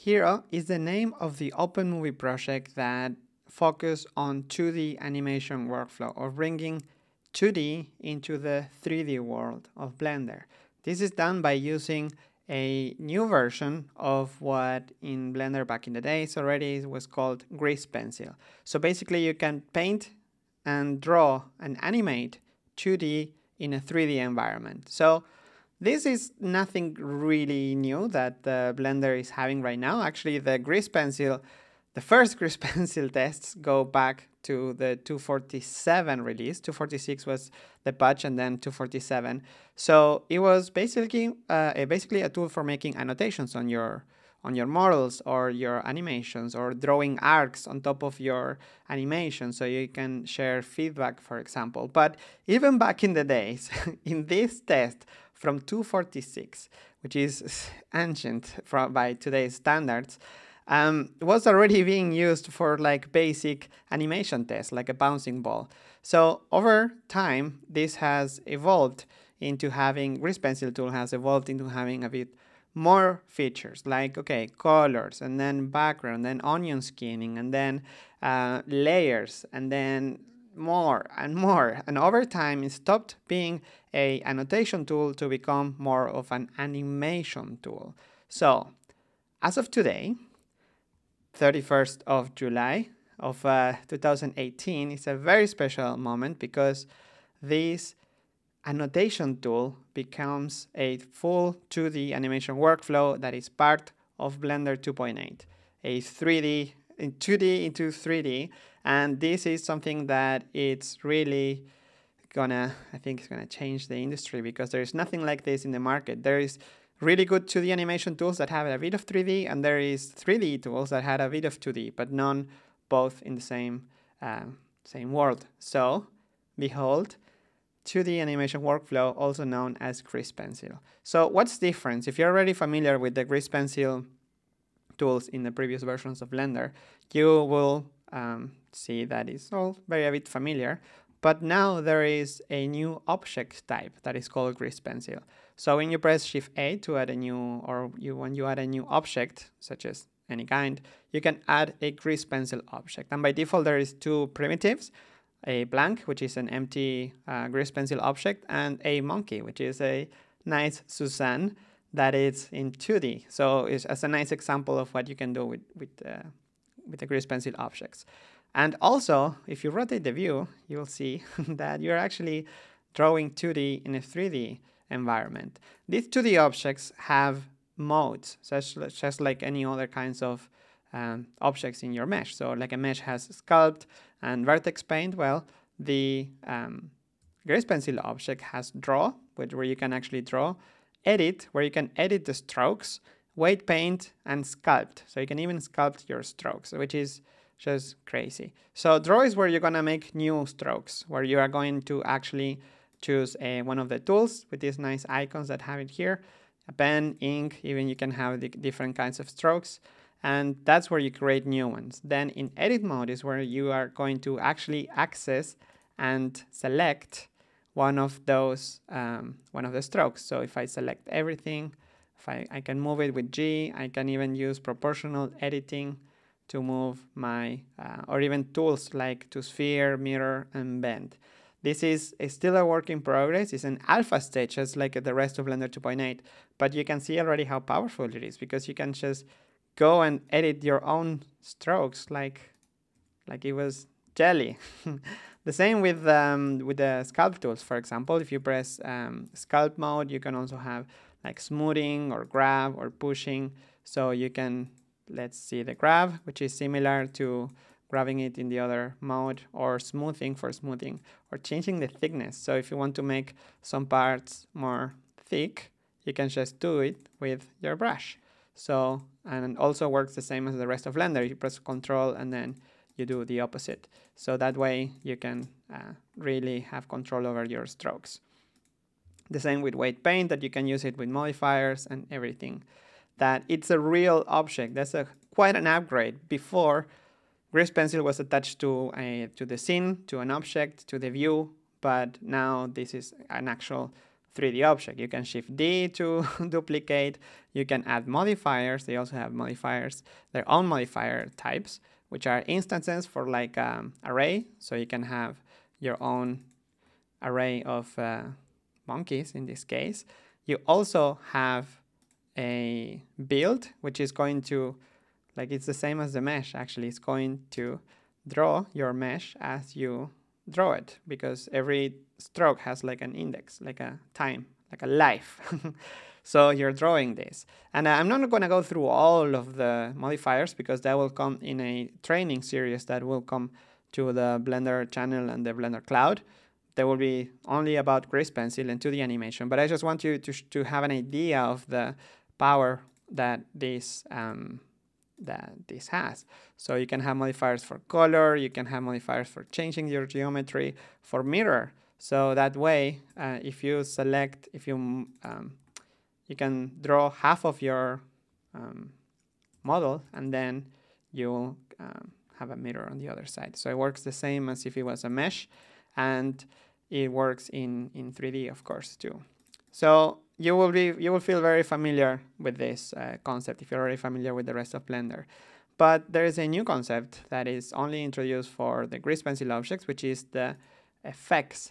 Hero is the name of the open movie project that focus on 2D animation workflow or bringing 2D into the 3D world of Blender. This is done by using a new version of what in Blender back in the days already was called Grease Pencil. So basically you can paint and draw and animate 2D in a 3D environment. So this is nothing really new that the Blender is having right now. Actually, the Grease Pencil, the first Grease Pencil tests go back to the 247 release. 246 was the patch and then 247. So it was basically uh, a, basically a tool for making annotations on your on your models or your animations or drawing arcs on top of your animation so you can share feedback for example but even back in the days in this test from 246 which is ancient from, by today's standards um, was already being used for like basic animation tests, like a bouncing ball. So over time, this has evolved into having, Grease Pencil tool has evolved into having a bit more features like, okay, colors, and then background, then onion skinning, and then uh, layers, and then more and more. And over time, it stopped being a annotation tool to become more of an animation tool. So as of today, 31st of July of uh, 2018 is a very special moment because this annotation tool becomes a full 2D animation workflow that is part of Blender 2.8, a 3D, in 2D into 3D, and this is something that it's really gonna, I think it's gonna change the industry because there is nothing like this in the market. There is really good 2D animation tools that have a bit of 3D, and there is 3D tools that had a bit of 2D, but none both in the same uh, same world. So, behold, 2D animation workflow, also known as Grease Pencil. So, what's different? If you're already familiar with the Grease Pencil tools in the previous versions of Blender, you will um, see that it's all very a bit familiar. But now there is a new object type that is called Grease Pencil. So when you press Shift A to add a new, or you when you add a new object, such as any kind, you can add a grease pencil object. And by default, there is two primitives, a blank, which is an empty uh, grease pencil object, and a monkey, which is a nice Suzanne that is in 2D. So it's as a nice example of what you can do with, with, uh, with the grease pencil objects. And also, if you rotate the view, you'll see that you're actually drawing 2D in a 3D environment. These 2D objects have modes, such, just like any other kinds of um, objects in your mesh. So like a mesh has sculpt and vertex paint, well, the um, Grease Pencil object has draw, which, where you can actually draw, edit, where you can edit the strokes, weight paint, and sculpt. So you can even sculpt your strokes, which is just crazy. So draw is where you're gonna make new strokes, where you are going to actually choose a, one of the tools with these nice icons that have it here, a pen, ink, even you can have the different kinds of strokes. And that's where you create new ones. Then in edit mode is where you are going to actually access and select one of those, um, one of the strokes. So if I select everything, if I, I can move it with G, I can even use proportional editing to move my, uh, or even tools like to sphere, mirror, and bend. This is still a work in progress. It's an alpha stage, just like the rest of Blender 2.8. But you can see already how powerful it is because you can just go and edit your own strokes like, like it was jelly. the same with um, with the sculpt tools. For example, if you press um, sculpt mode, you can also have like smoothing or grab or pushing. So you can, let's see the grab, which is similar to grabbing it in the other mode or smoothing for smoothing or changing the thickness. So if you want to make some parts more thick, you can just do it with your brush. So, and also works the same as the rest of Blender. You press control and then you do the opposite. So that way you can uh, really have control over your strokes. The same with weight paint that you can use it with modifiers and everything. That it's a real object. That's a quite an upgrade. Before Grease Pencil was attached to, a, to the scene, to an object, to the view, but now this is an actual 3D object. You can shift D to duplicate. You can add modifiers. They also have modifiers, their own modifier types, which are instances for like um, array. So you can have your own array of uh, monkeys in this case. You also have a build, which is going to, like it's the same as the mesh actually, it's going to draw your mesh as you draw it because every stroke has like an index, like a time, like a life. so you're drawing this. And I'm not going to go through all of the modifiers because that will come in a training series that will come to the Blender channel and the Blender cloud. There will be only about Grease Pencil and 2D animation, but I just want you to, to have an idea of the power that this um, that this has. So you can have modifiers for color, you can have modifiers for changing your geometry, for mirror. So that way, uh, if you select, if you, um, you can draw half of your um, model and then you um, have a mirror on the other side. So it works the same as if it was a mesh and it works in, in 3D, of course, too. So you will be you will feel very familiar with this uh, concept if you're already familiar with the rest of Blender. But there is a new concept that is only introduced for the grease pencil objects, which is the effects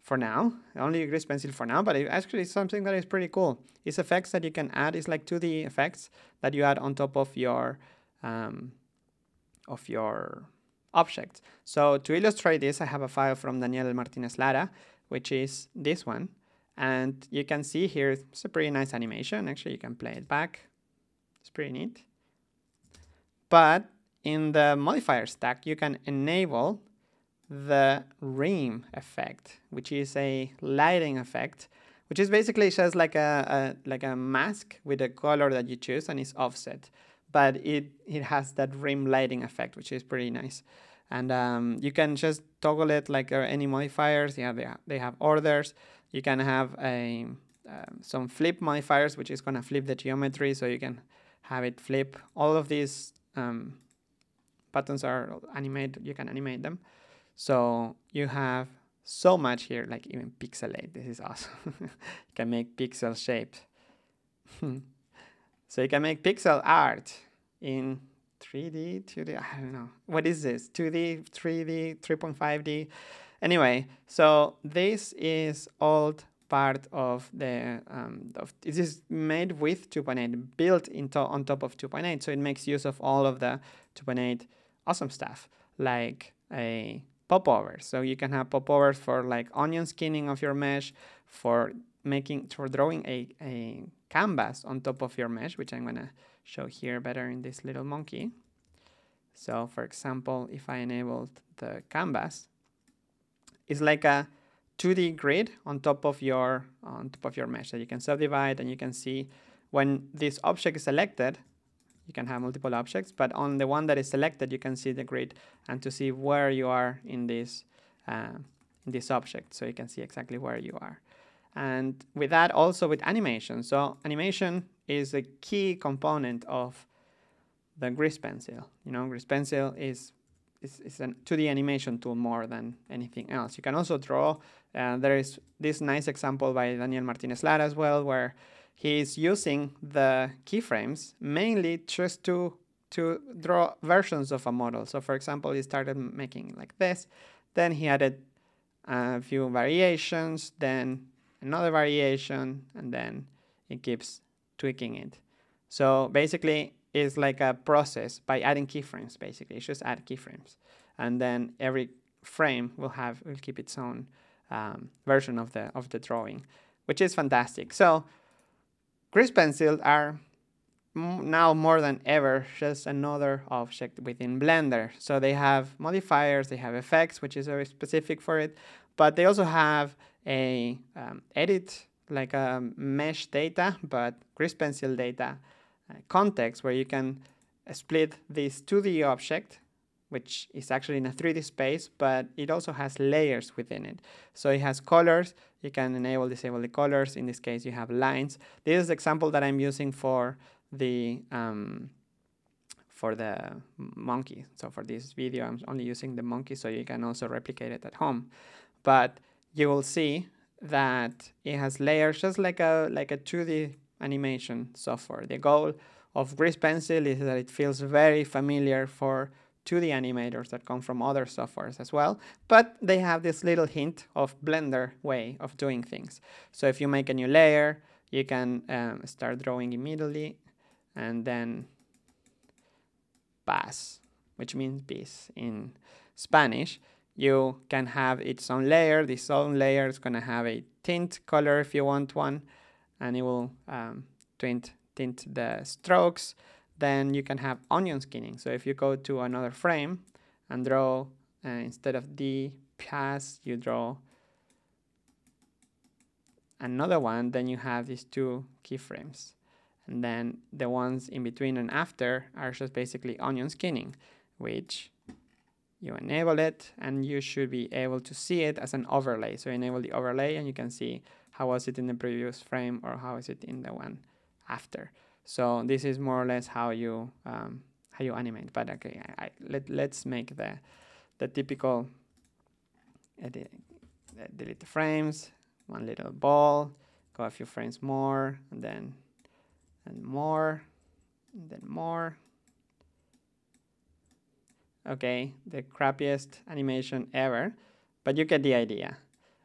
for now. Only grease pencil for now, but it actually is something that is pretty cool. It's effects that you can add. It's like 2D effects that you add on top of your um, of your objects. So to illustrate this, I have a file from Daniel Martinez Lara, which is this one. And you can see here, it's a pretty nice animation. Actually, you can play it back. It's pretty neat. But in the modifier stack, you can enable the rim effect, which is a lighting effect, which is basically just like a, a, like a mask with a color that you choose and it's offset. But it, it has that rim lighting effect, which is pretty nice. And um, you can just toggle it like uh, any modifiers. Yeah, they have, they have orders. You can have a um, some flip modifiers, which is going to flip the geometry, so you can have it flip. All of these um, buttons are animated. You can animate them. So you have so much here, like even pixelate. This is awesome. you can make pixel shapes. so you can make pixel art in 3D, 2D, I don't know. What is this? 2D, 3D, 3.5D? Anyway, so this is all part of the, um, of, this is made with 2.8, built into, on top of 2.8, so it makes use of all of the 2.8 awesome stuff, like a popover. So you can have popovers for like onion skinning of your mesh, for making, for drawing a, a canvas on top of your mesh, which I'm gonna show here better in this little monkey. So for example, if I enabled the canvas, it's like a 2D grid on top of your on top of your mesh that you can subdivide and you can see when this object is selected you can have multiple objects but on the one that is selected you can see the grid and to see where you are in this uh, in this object. So you can see exactly where you are. And with that also with animation. So animation is a key component of the grease pencil you know grease pencil is it's, it's a 2D animation tool more than anything else. You can also draw. Uh, there is this nice example by Daniel Martinez Lara as well, where he's using the keyframes mainly just to to draw versions of a model. So for example, he started making like this, then he added a few variations, then another variation, and then it keeps tweaking it. So basically, is like a process by adding keyframes basically. It's just add keyframes. And then every frame will have will keep its own um, version of the of the drawing which is fantastic. So grease pencils are now more than ever just another object within blender. So they have modifiers they have effects which is very specific for it but they also have a um, edit like a mesh data but grease pencil data context where you can split this 2D object, which is actually in a 3D space, but it also has layers within it. So it has colors. You can enable, disable the colors. In this case, you have lines. This is the example that I'm using for the um, for the monkey. So for this video, I'm only using the monkey, so you can also replicate it at home. But you will see that it has layers just like a like a 2D animation software. The goal of Grease Pencil is that it feels very familiar for 2D animators that come from other softwares as well, but they have this little hint of Blender way of doing things. So if you make a new layer, you can um, start drawing immediately and then pass, which means bis in Spanish. You can have its own layer. This own layer is going to have a tint color if you want one, and it will um, tint, tint the strokes. Then you can have onion skinning. So if you go to another frame and draw, uh, instead of the pass, you draw another one, then you have these two keyframes. And then the ones in between and after are just basically onion skinning, which you enable it and you should be able to see it as an overlay. So enable the overlay and you can see how was it in the previous frame or how is it in the one after. So this is more or less how you um, how you animate. But okay, I, I, let let's make the the typical edit, delete the frames, one little ball, go a few frames more, and then and more, and then more. Okay, the crappiest animation ever, but you get the idea.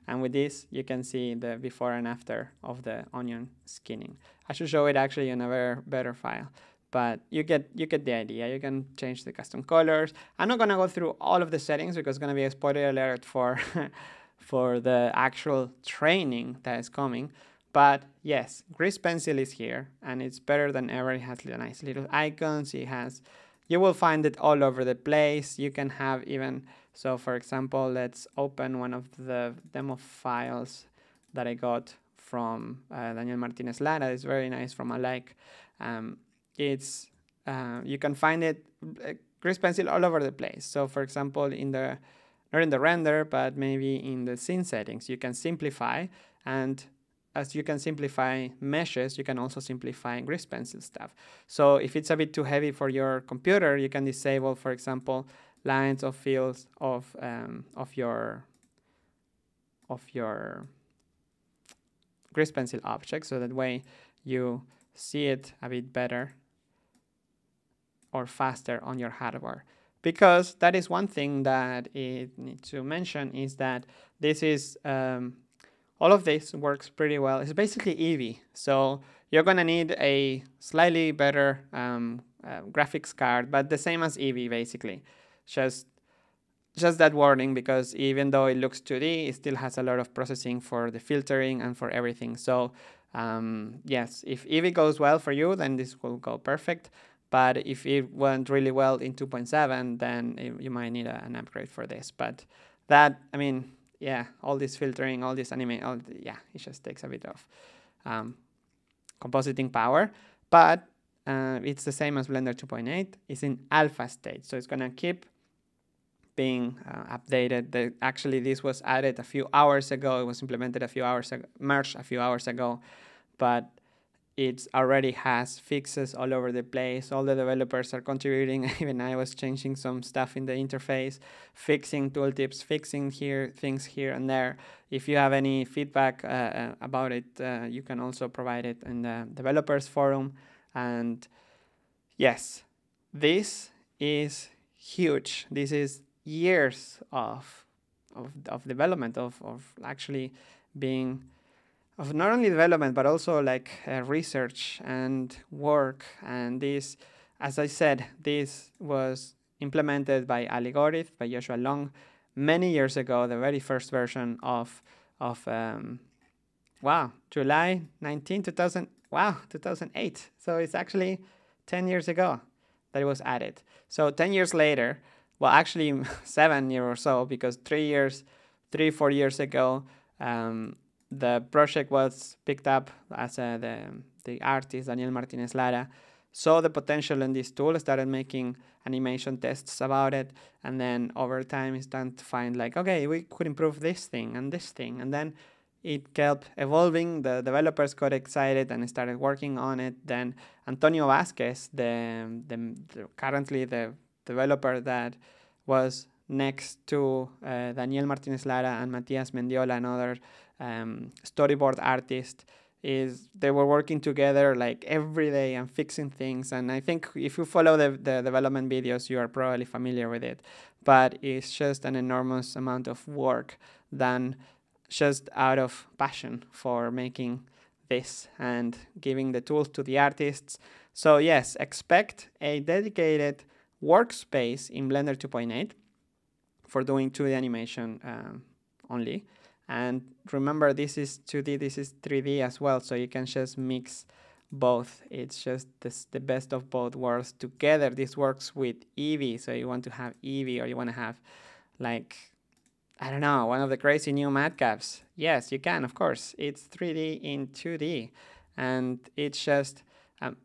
And with this, you can see the before and after of the onion skinning. I should show it actually in a very better file, but you get you get the idea. You can change the custom colors. I'm not gonna go through all of the settings because it's gonna be a spoiler alert for for the actual training that is coming. But yes, Grease Pencil is here and it's better than ever. It has nice little icons. It has, you will find it all over the place. You can have even, so for example, let's open one of the demo files that I got from uh, Daniel Martinez Lara. It's very nice from Alike. Um, it's, uh, you can find it, uh, Grease Pencil all over the place. So for example, in the, not in the render, but maybe in the scene settings, you can simplify and as you can simplify meshes, you can also simplify grease pencil stuff. So if it's a bit too heavy for your computer, you can disable, for example, lines of fields of um, of your of your grease pencil object, so that way you see it a bit better or faster on your hardware. Because that is one thing that it needs to mention is that this is um, all of this works pretty well. It's basically Eevee. So you're going to need a slightly better um, uh, graphics card, but the same as Eevee, basically. Just just that warning because even though it looks 2D, it still has a lot of processing for the filtering and for everything. So um, yes, if Eevee goes well for you, then this will go perfect. But if it went really well in 2.7, then it, you might need a, an upgrade for this. But that, I mean, yeah, all this filtering, all this anime, all the, yeah, it just takes a bit of um, compositing power. But uh, it's the same as Blender 2.8. It's in alpha state, so it's gonna keep being uh, updated. The, actually, this was added a few hours ago. It was implemented a few hours ago, merged a few hours ago, but it already has fixes all over the place. All the developers are contributing. Even I was changing some stuff in the interface, fixing tooltips, fixing here things here and there. If you have any feedback uh, uh, about it, uh, you can also provide it in the developers forum. And yes, this is huge. This is years of of, of development of, of actually being of not only development but also like uh, research and work. And this as i said this was implemented by Aligorith by joshua Leung many years ago the very first version of of um, wow july 19 2000 wow 2008 so it's actually 10 years ago that it was added. So 10 years later well actually seven years or so because three years three four years ago um, the project was picked up as uh, the, the artist Daniel Martinez Lara saw the potential in this tool, started making animation tests about it, and then over time he started to find like, okay, we could improve this thing and this thing, and then it kept evolving. The developers got excited and started working on it. Then Antonio Vazquez, the, the, the currently the developer that was next to uh, Daniel Martinez Lara and Matias Mendiola and other um, storyboard artist is they were working together like every day and fixing things. And i think if you follow the, the development videos you are probably familiar with it. But it's just an enormous amount of work done just out of passion for making this and giving the tools to the artists. So yes expect a dedicated workspace in blender 2.8 for doing 2d animation um, only and remember, this is 2D, this is 3D as well, so you can just mix both. It's just this, the best of both worlds together. This works with Eevee, so you want to have Eevee or you want to have like, I don't know, one of the crazy new matcaps. Yes, you can, of course. It's 3D in 2D, and it's just, um,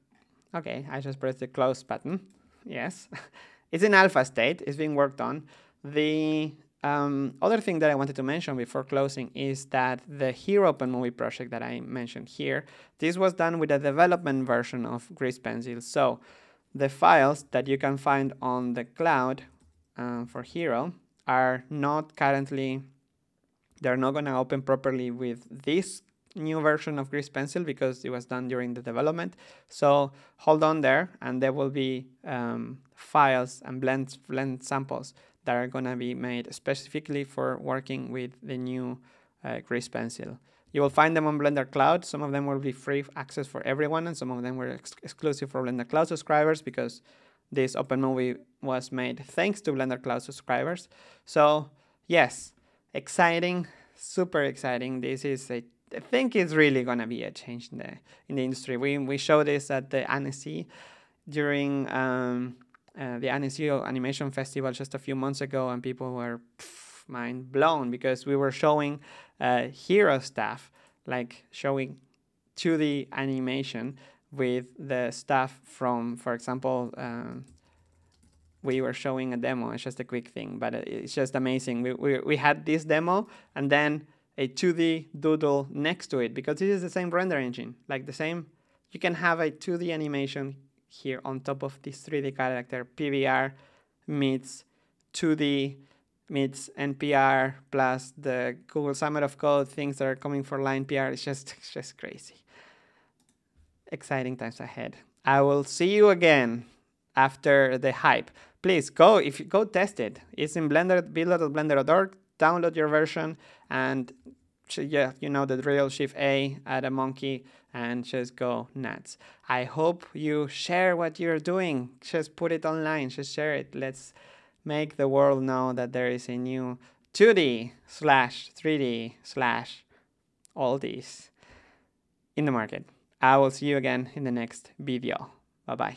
okay, I just pressed the close button. Yes, it's in alpha state, it's being worked on. The um, other thing that I wanted to mention before closing is that the Hero Open Movie project that I mentioned here, this was done with a development version of Grease Pencil. So the files that you can find on the cloud uh, for Hero are not currently, they're not going to open properly with this new version of Grease Pencil because it was done during the development. So hold on there and there will be um, files and blend, blend samples that are going to be made specifically for working with the new uh, Grease Pencil. You will find them on Blender Cloud. Some of them will be free access for everyone, and some of them were ex exclusive for Blender Cloud subscribers because this Open Movie was made thanks to Blender Cloud subscribers. So yes, exciting, super exciting. This is a I think it's really gonna be a change in the in the industry. We we showed this at the Annecy during um, uh, the Annecy Animation Festival just a few months ago, and people were pff, mind blown because we were showing uh, hero stuff, like showing 2D animation with the stuff from, for example, um, we were showing a demo. It's just a quick thing, but it's just amazing. We, we, we had this demo and then a 2D doodle next to it because this is the same render engine, like the same. You can have a 2D animation here on top of this 3D character, PBR meets 2D meets NPR plus the Google Summer of Code things that are coming for LANPR. It's just, it's just crazy. Exciting times ahead. I will see you again after the hype. Please go if you go test it. It's in Blender, builder.blender.org. Download your version and yeah, you know the drill. Shift A, add a monkey, and just go nuts. I hope you share what you're doing. Just put it online. Just share it. Let's make the world know that there is a new 2D slash 3D slash all these in the market. I will see you again in the next video. Bye bye.